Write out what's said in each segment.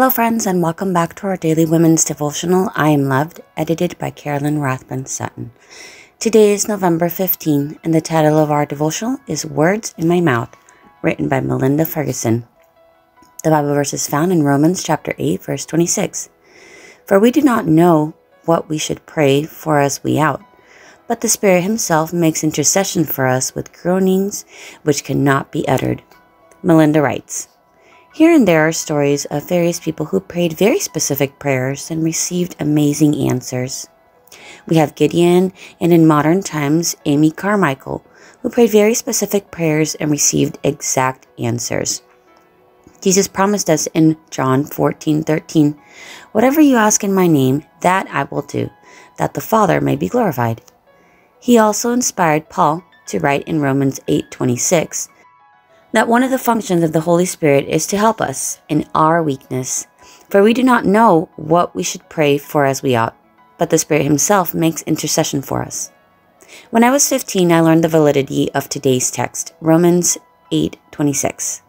Hello, friends, and welcome back to our daily women's devotional. I am loved, edited by Carolyn Rathbun Sutton. Today is November 15, and the title of our devotional is Words in My Mouth, written by Melinda Ferguson. The Bible verse is found in Romans chapter 8, verse 26. For we do not know what we should pray for as we out, but the Spirit Himself makes intercession for us with groanings which cannot be uttered. Melinda writes, here and there are stories of various people who prayed very specific prayers and received amazing answers. We have Gideon and in modern times, Amy Carmichael, who prayed very specific prayers and received exact answers. Jesus promised us in John 14 13, Whatever you ask in my name, that I will do, that the Father may be glorified. He also inspired Paul to write in Romans 8 26, that one of the functions of the Holy Spirit is to help us in our weakness. For we do not know what we should pray for as we ought, but the Spirit Himself makes intercession for us. When I was 15, I learned the validity of today's text, Romans 8:26.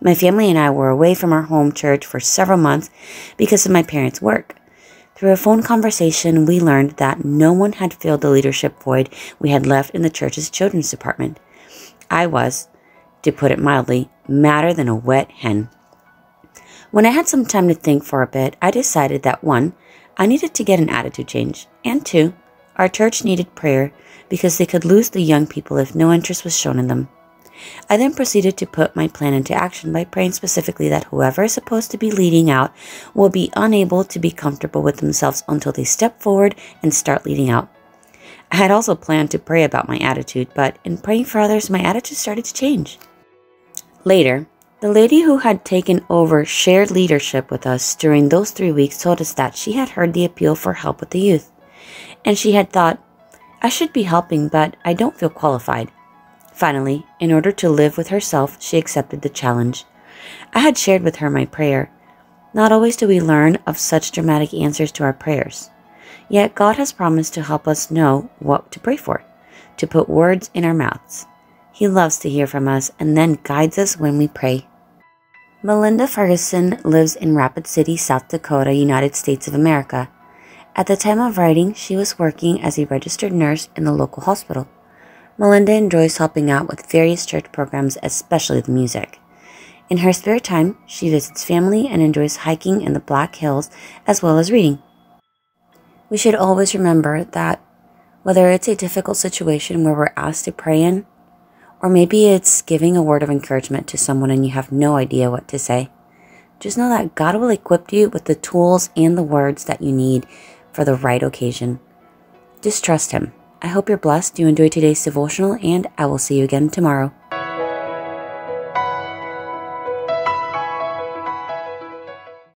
My family and I were away from our home church for several months because of my parents' work. Through a phone conversation, we learned that no one had filled the leadership void we had left in the church's children's department. I was, to put it mildly, madder than a wet hen. When I had some time to think for a bit, I decided that one, I needed to get an attitude change, and two, our church needed prayer because they could lose the young people if no interest was shown in them. I then proceeded to put my plan into action by praying specifically that whoever is supposed to be leading out will be unable to be comfortable with themselves until they step forward and start leading out. I had also planned to pray about my attitude, but in praying for others, my attitude started to change. Later, the lady who had taken over shared leadership with us during those three weeks told us that she had heard the appeal for help with the youth, and she had thought, I should be helping, but I don't feel qualified. Finally, in order to live with herself, she accepted the challenge. I had shared with her my prayer. Not always do we learn of such dramatic answers to our prayers. Yet God has promised to help us know what to pray for, to put words in our mouths. He loves to hear from us and then guides us when we pray. Melinda Ferguson lives in Rapid City, South Dakota, United States of America. At the time of writing, she was working as a registered nurse in the local hospital. Melinda enjoys helping out with various church programs, especially the music. In her spare time, she visits family and enjoys hiking in the Black Hills as well as reading. We should always remember that whether it's a difficult situation where we're asked to pray in, or maybe it's giving a word of encouragement to someone and you have no idea what to say. Just know that God will equip you with the tools and the words that you need for the right occasion. Just trust Him. I hope you're blessed, you enjoyed today's devotional, and I will see you again tomorrow.